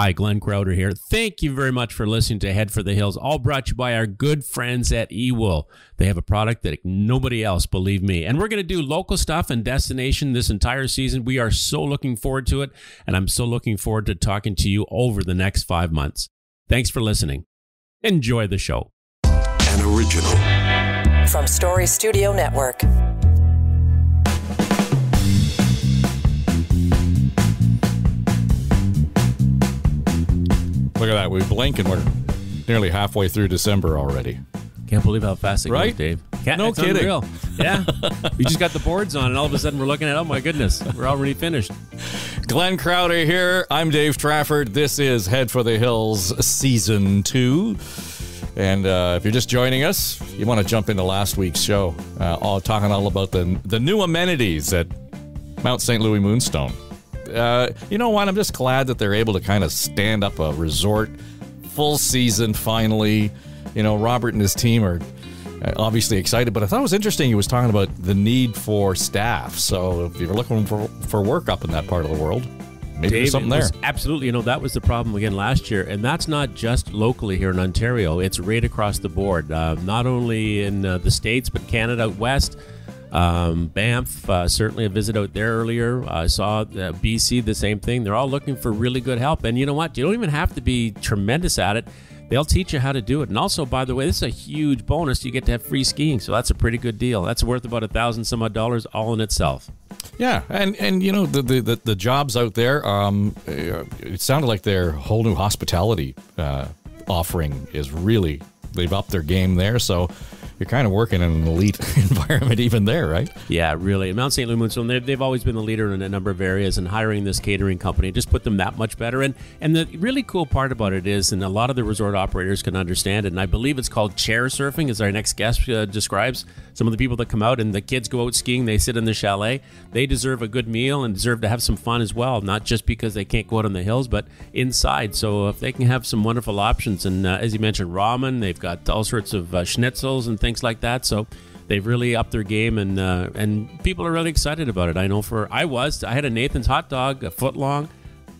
Hi, Glenn Crouter here. Thank you very much for listening to Head for the Hills, all brought to you by our good friends at eWool. They have a product that nobody else, believe me. And we're going to do local stuff and destination this entire season. We are so looking forward to it, and I'm so looking forward to talking to you over the next five months. Thanks for listening. Enjoy the show. An original from Story Studio Network. Look at that. We blink and we're nearly halfway through December already. Can't believe how fast it Right? goes, Dave. Can't, No kidding. Unreal. Yeah. we just got the boards on, and all of a sudden we're looking at, oh my goodness, we're already finished. Glenn Crouter here. I'm Dave Trafford. This is Head for the Hills Season 2. And uh, if you're just joining us, you want to jump into last week's show, uh, all talking all about the the new amenities at Mount St. Louis Moonstone. Uh, you know what? I'm just glad that they're able to kind of stand up a resort full season finally. You know, Robert and his team are uh, obviously excited, but I thought it was interesting. He was talking about the need for staff. So if you're looking for, for work up in that part of the world, maybe Dave, there's something there. Absolutely. You know, that was the problem again last year. And that's not just locally here in Ontario, it's right across the board. Uh, not only in uh, the States, but Canada west. Um, Banff, uh, certainly a visit out there earlier. I saw uh, BC, the same thing. They're all looking for really good help. And you know what? You don't even have to be tremendous at it. They'll teach you how to do it. And also, by the way, this is a huge bonus. You get to have free skiing. So that's a pretty good deal. That's worth about a thousand some odd dollars all in itself. Yeah, and and you know the the, the, jobs out there. Um, uh, it sounded like their whole new hospitality uh, offering is really they've upped their game there. So you're kind of working in an elite environment even there, right? Yeah, really. Mount St. Louis Moonstone, they've, they've always been the leader in a number of areas, and hiring this catering company just put them that much better. And and the really cool part about it is, and a lot of the resort operators can understand it, and I believe it's called chair surfing, as our next guest uh, describes. Some of the people that come out and the kids go out skiing, they sit in the chalet. They deserve a good meal and deserve to have some fun as well, not just because they can't go out on the hills, but inside. So if they can have some wonderful options, and uh, as you mentioned, ramen, they've got all sorts of uh, schnitzels and things like that. So they've really upped their game and uh, and people are really excited about it. I know for I was I had a Nathan's hot dog a foot long,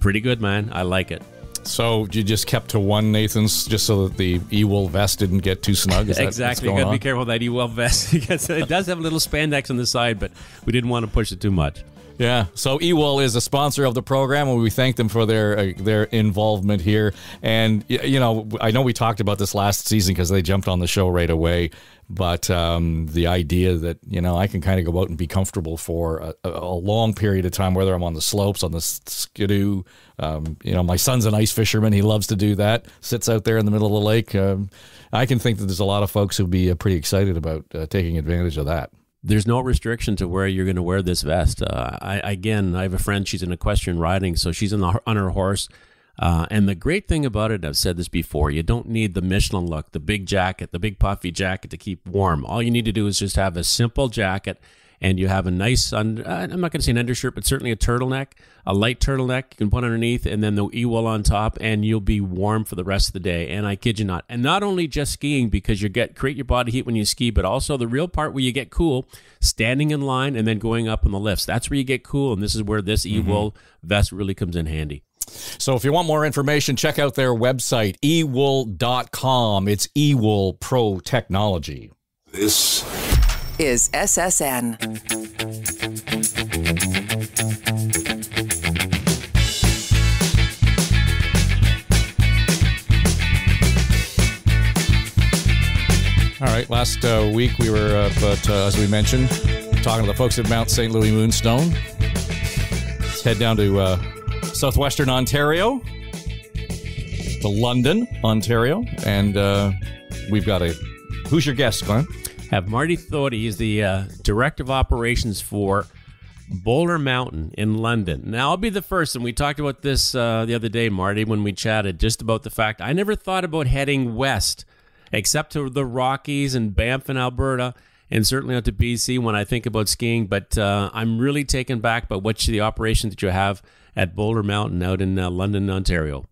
pretty good man. I like it. So you just kept to one Nathan's just so that the E-wool vest didn't get too snug. Is that exactly. You got to be careful with that E-wool vest because it does have a little spandex on the side, but we didn't want to push it too much. Yeah. So Ewool is a sponsor of the program, and we thank them for their uh, their involvement here. And you know, I know we talked about this last season because they jumped on the show right away. But um, the idea that you know I can kind of go out and be comfortable for a, a a long period of time, whether I'm on the slopes, on the skidoo. Um, you know, my son's an ice fisherman; he loves to do that. Sits out there in the middle of the lake. Um, I can think that there's a lot of folks who'd be uh, pretty excited about uh, taking advantage of that. There's no restriction to where you're going to wear this vest. Uh, I again, I have a friend. She's in equestrian riding, so she's the, on her horse. Uh, and the great thing about it, I've said this before, you don't need the Michelin look, the big jacket, the big puffy jacket to keep warm. All you need to do is just have a simple jacket, and you have a nice, un- uh, I'm not going to say an undershirt, but certainly a turtleneck, a light turtleneck you can put underneath, and then the e-wool on top, and you'll be warm for the rest of the day. And I kid you not. And not only just skiing because you get create your body heat when you ski, but also the real part where you get cool, standing in line and then going up on the lifts. That's where you get cool, and this is where this e-wool vest really comes in handy. So if you want more information, check out their website, ewool.com. It's ewool pro technology. This Is SSN. All right, last uh, week we were, uh, but uh, as we mentioned, talking to the folks at Mount St. Louis Moonstone. Let's head down to uh, southwestern Ontario, to London, Ontario, and uh, we've got a. Who's your guest, Glenn? Have Marty Thody. He's the uh, director of operations for Boler Mountain in London. Now, I'll be the first, and we talked about this uh, the other day, Marty, when we chatted just about the fact I never thought about heading west, except to the Rockies and Banff and Alberta, and certainly out to BC when I think about skiing. But uh, I'm really taken back by what the operation that you have at Boler Mountain out in uh, London, Ontario.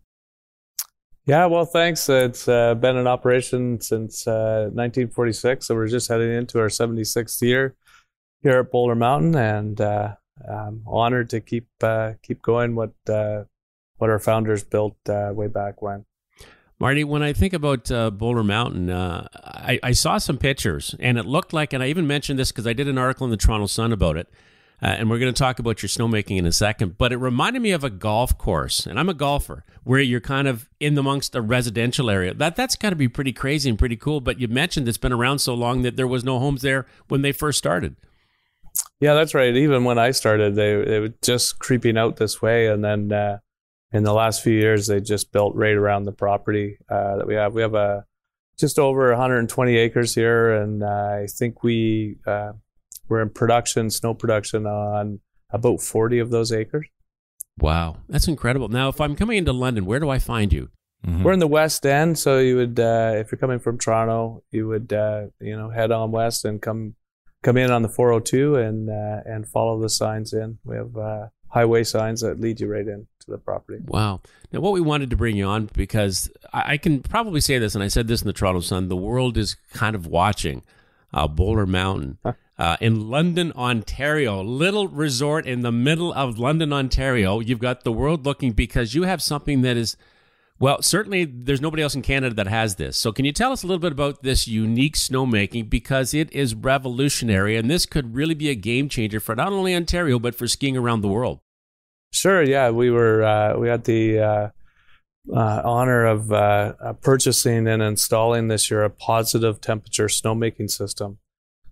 Yeah, well, thanks. It's uh, been in operation since uh, 1946, so we're just heading into our 76th year here at Boler Mountain, and uh, I'm honored to keep uh, keep going what uh, what our founders built uh, way back when. Marty, when I think about uh, Boler Mountain, uh, I, I, saw some pictures and it looked like, and I even mentioned this because I did an article in the Toronto Sun about it. Uh, and we're going to talk about your snowmaking in a second, but it reminded me of a golf course, and I'm a golfer, where you're kind of in amongst a residential area. That that's got to be pretty crazy and pretty cool. But you mentioned it's been around so long that there was no homes there when they first started. Yeah, that's right. Even when I started, they they were just creeping out this way, and then uh, in the last few years, they just built right around the property uh, that we have. We have a just over 120 acres here, and uh, I think we uh, we're in production, snow production on about 40 of those acres. Wow, that's incredible. Now, if I'm coming into London, where do I find you? Mm-hmm. We're in the West End, so you would, uh, if you're coming from Toronto, you would, uh, you know, head on west and come come in on the 402 and uh, and follow the signs in. We have highway signs that lead you right in to the property. Wow. Now, what we wanted to bring you on because I, I can probably say this, and I said this in the Toronto Sun: the world is kind of watching uh, Boler Mountain. Uh, in London, Ontario, little resort in the middle of London, Ontario. You've got the world looking because you have something that is, well, certainly there's nobody else in Canada that has this. So, can you tell us a little bit about this unique snowmaking because it is revolutionary and this could really be a game changer for not only Ontario but for skiing around the world? Sure. Yeah, we were uh, we had the uh, uh, honor of uh, uh, purchasing and installing this year a positive temperature snowmaking system.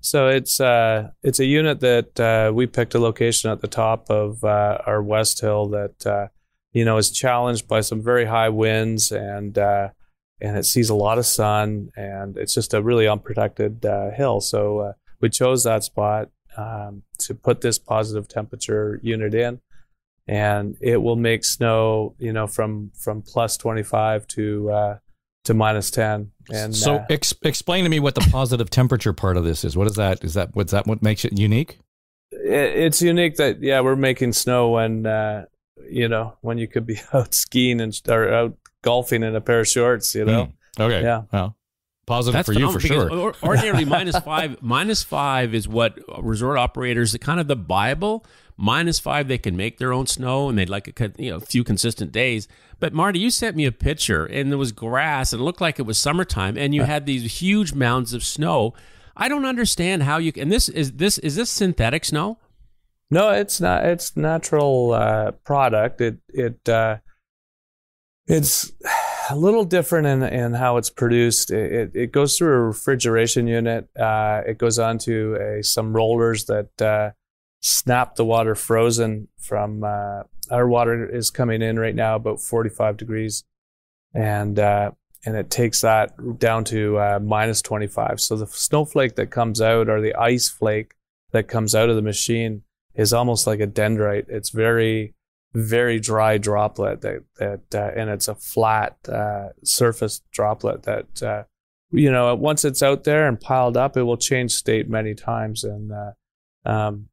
So it's uh, it's a unit that we picked a location at the top of our West Hill that you know is challenged by some very high winds and and it sees a lot of sun and it's just a really unprotected hill. So we chose that spot um, to put this positive temperature unit in and it will make snow, you know, from from plus 25 to uh, to minus 10. And so, uh, ex- explain to me what the positive temperature part of this is. What is that? Is that what's that? What makes it unique? It, it's unique that yeah, we're making snow when uh, you know when you could be out skiing and or out golfing in a pair of shorts. You know. Mm. Okay. Yeah. Well, positive That's for you for sure. Ordinarily, minus five, minus five is what resort operators, kind of the Bible minus five, they can make their own snow and they'd like a you know a few consistent days. But Marty, you sent me a picture and there was grass and it looked like it was summertime and you had these huge mounds of snow. I don't understand how you and this is this is this synthetic snow? No, it's not. It's natural uh, product. It it uh, it's a little different in, in how it's produced. It, it goes through a refrigeration unit. Uh, it goes onto a, some rollers that uh, snap the water frozen from uh, our water is coming in right now about 45 degrees and uh, and it takes that down to uh, minus 25 so the snowflake that comes out or the ice flake that comes out of the machine is almost like a dendrite it's very very dry droplet that that uh, and it's a flat uh, surface droplet that uh, you know once it's out there and piled up it will change state many times and um,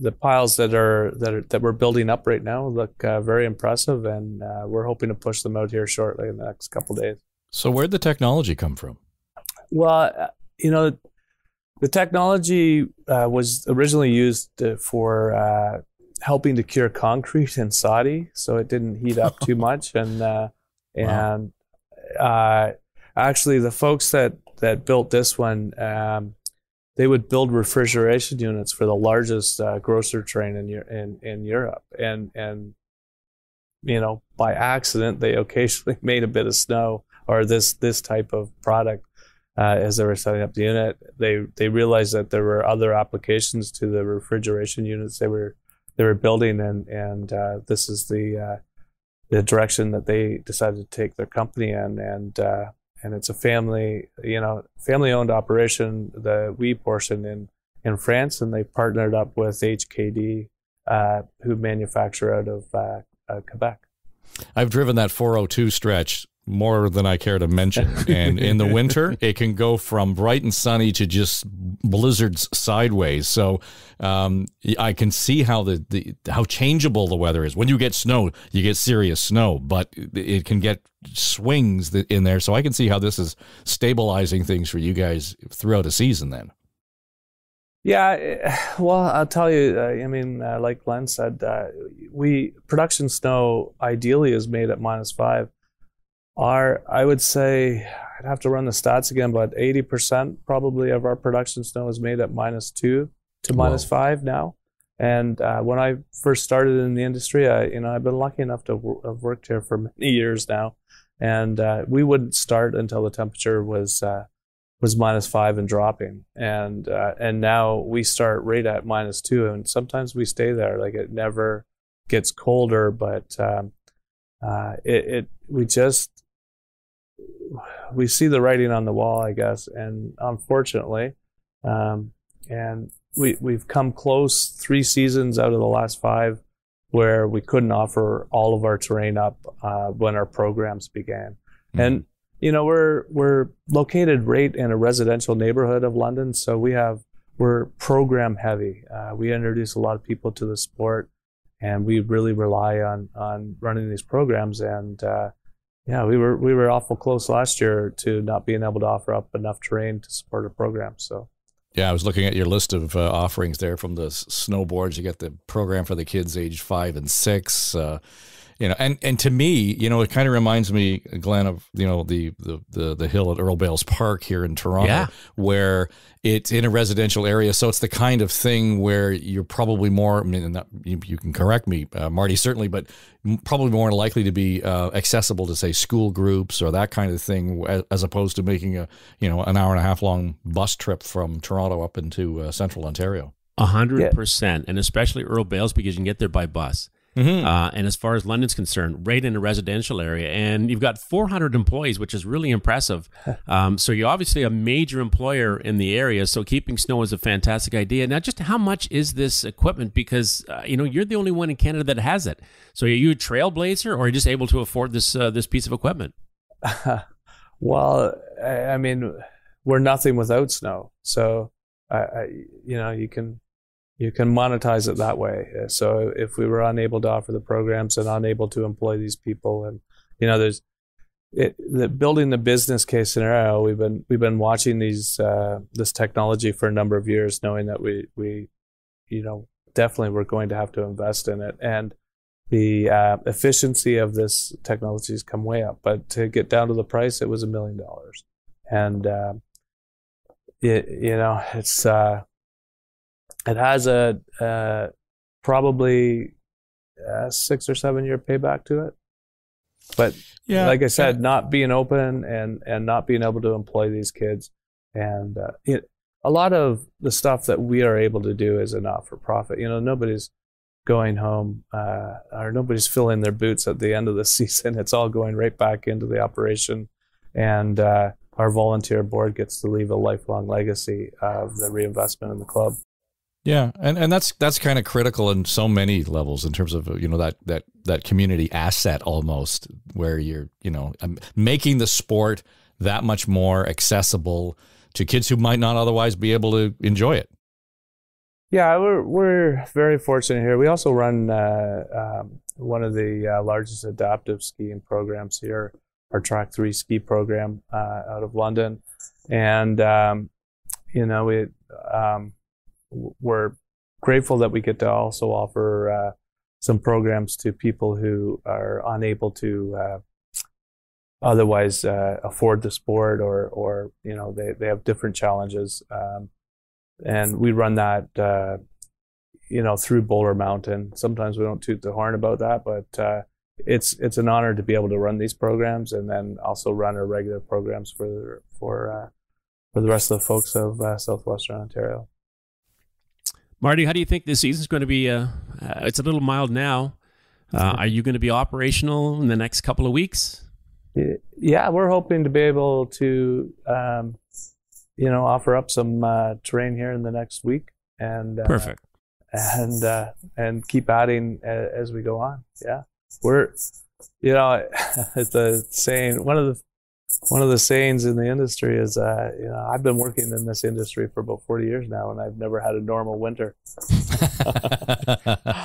the piles that are that are that we're building up right now look uh, very impressive, and uh, we're hoping to push them out here shortly in the next couple days. So, where'd the technology come from? Well, uh, you know, the technology uh, was originally used uh, for uh, helping to cure concrete in Saudi, so it didn't heat up too much, and and wow. actually, the folks that that built this one. Um, they would build refrigeration units for the largest uh, grocer chain in, in in Europe, and and you know by accident they occasionally made a bit of snow or this this type of product uh, as they were setting up the unit. They they realized that there were other applications to the refrigeration units they were they were building, and and uh, this is the uh, the direction that they decided to take their company in, and uh, and it's a family, you know, family-owned operation. The we portion in in France, and they partnered up with HKD, uh, who manufacture out of Quebec. I've driven that 402 stretch more than I care to mention. And in the winter, it can go from bright and sunny to just blizzards sideways. So um, I can see how the, the how changeable the weather is. When you get snow, you get serious snow, but it can get swings in there. So I can see how this is stabilizing things for you guys throughout a season. Then. Yeah, eh, well, I'll tell you. Uh, I mean, uh, like Glenn said, uh, we production snow ideally is made at minus five. Our, I would say, I'd have to run the stats again, but eighty percent probably of our production snow is made at minus two to minus five now. And uh, when I first started in the industry, I, you know, I've been lucky enough to w- have worked here for many years now, and uh, we wouldn't start until the temperature was uh, was minus five and dropping, and uh, and now we start right at minus two, and sometimes we stay there. Like it never gets colder, but um, uh, it, it we just we see the writing on the wall, I guess, and unfortunately, um, and we we've come close three seasons out of the last five where we couldn't offer all of our terrain up uh, when our programs began, and you know we're we're located right in a residential neighborhood of London, so we have we're program heavy. Uh, we introduce a lot of people to the sport, and we really rely on on running these programs. And uh, yeah, we were we were awful close last year to not being able to offer up enough terrain to support a program. So Yeah, I was looking at your list of uh, offerings there from the snowboards. You get the program for the kids aged five and six. Uh, you know, and and to me, you know, it kind of reminds me, Glenn, of you know the the the, the hill at Earl Bales Park here in Toronto, Yeah. where it's in a residential area. So it's the kind of thing where you're probably more. I mean, not, you, you can correct me, uh, Marty, certainly, but probably more likely to be uh, accessible to say school groups or that kind of thing, as, as opposed to making a you know an hour and a half long bus trip from Toronto up into uh, central Ontario. A hundred percent, and especially Earl Bales because you can get there by bus. Uh, and as far as London's concerned, right in a residential area, and you've got 400 employees, which is really impressive. Um, so you're obviously a major employer in the area. So keeping snow is a fantastic idea. Now, just how much is this equipment? Because uh, you know you're the only one in Canada that has it. So are you a trailblazer, or are you just able to afford this uh, this piece of equipment? well, I, I mean, we're nothing without snow. So you know you can you can monetize it that way. Uh, So if we were unable to offer the programs and unable to employ these people, and you know, there's it, the building the business case scenario. We've been we've been watching these uh, this technology for a number of years, knowing that we we you know definitely we're going to have to invest in it and. The uh, efficiency of this technology has come way up, but to get down to the price, it was a million dollars, and uh, it you know it's uh, it has a uh, probably a six or seven year payback to it. But yeah, like I said, not being open and and not being able to employ these kids, and uh, it, a lot of the stuff that we are able to do is a not for profit. You know, nobody's going home uh, or nobody's filling their boots at the end of the season. It's all going right back into the operation, and uh, our volunteer board gets to leave a lifelong legacy of the reinvestment in the club. Yeah, and, and that's that's kind of critical in so many levels in terms of you know that that that community asset almost where you're you know um, making the sport that much more accessible to kids who might not otherwise be able to enjoy it. Yeah, we're we're very fortunate here. We also run uh, um, one of the uh, largest adaptive skiing programs here, our Track Three ski program uh, out of London, and um, you know we um, we're grateful that we get to also offer uh, some programs to people who are unable to uh, otherwise uh, afford the sport or or you know they, they have different challenges. Um, and we run that uh, you know through Boler Mountain. Sometimes we don't toot the horn about that, but uh, it's it's an honor to be able to run these programs and then also run our regular programs for for uh, for the rest of the folks of southwestern Ontario. Marty, how do you think this season's going to be? Uh, uh, it's a little mild now. Uh, are you going to be operational in the next couple of weeks? Yeah, we're hoping to be able to um, you know offer up some uh, terrain here in the next week and uh, Perfect. and uh, and keep adding a, as we go on. Yeah, we're you know it's a saying one of the one of the sayings in the industry is, uh, you know, I've been working in this industry for about 40 years now, and I've never had a normal winter.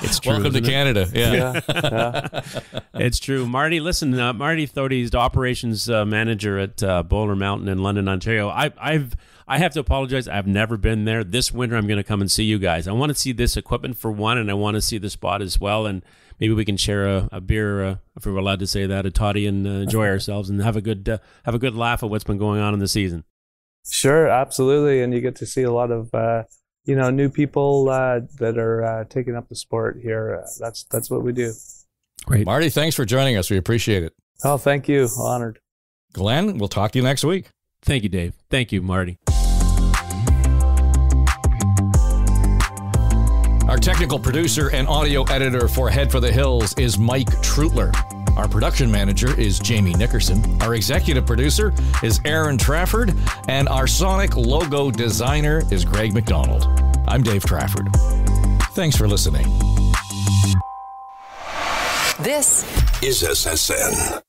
It's true. Welcome to it? Canada. Yeah. Yeah, yeah. It's true. Marty, listen, uh, Marty Thody is the operations uh, manager at uh, Boler Mountain in London, Ontario. I, I've I have to apologize. I've never been there. This winter, I'm going to come and see you guys. I want to see this equipment for one, and I want to see the spot as well. And maybe we can share a, a beer, uh, if we're allowed to say that, a toddy, and uh, enjoy ourselves and have a good uh, have a good laugh at what's been going on in the season. Sure, absolutely, and you get to see a lot of uh, you know new people uh, that are uh, taking up the sport here. Uh, that's that's what we do. Great. Marty, thanks for joining us. We appreciate it. Oh, thank you, honored. Glenn, we'll talk to you next week. Thank you, Dave. Thank you, Marty. Our technical producer and audio editor for Head for the Hills is Mike Trutler. Our production manager is Jamie Nickerson. Our executive producer is Aaron Trafford. And our sonic logo designer is Greg McDonald. I'm Dave Trafford. Thanks for listening. This is SSN.